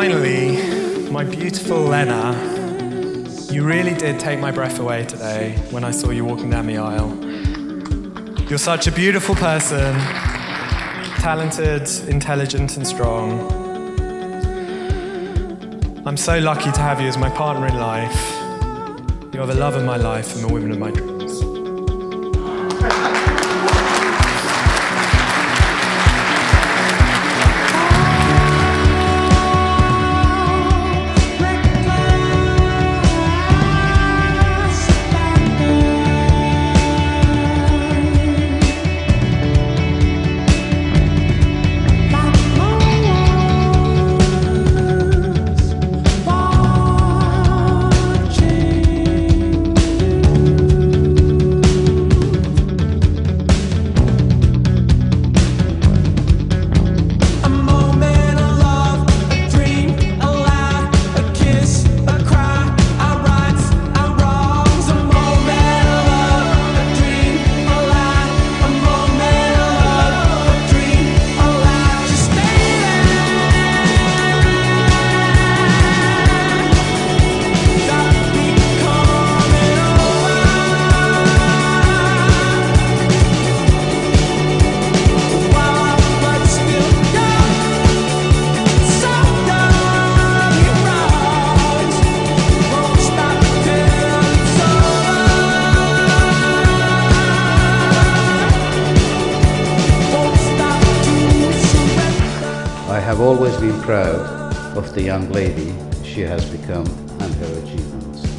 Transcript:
finally, my beautiful Lena, you really did take my breath away today when I saw you walking down the aisle. You're such a beautiful person, talented, intelligent, and strong. I'm so lucky to have you as my partner in life. You're the love of my life and the woman of my dreams. Surrender. I have always been proud of the young lady she has become and her achievements.